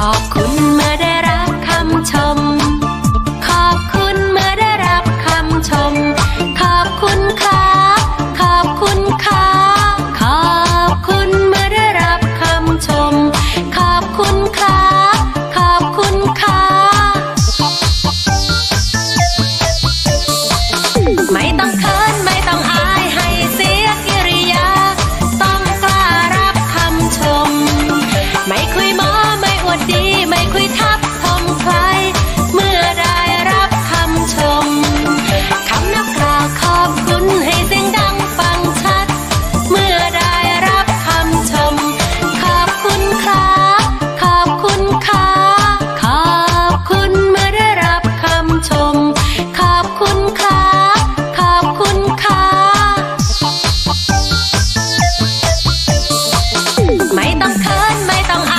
ขอบคุณ 每当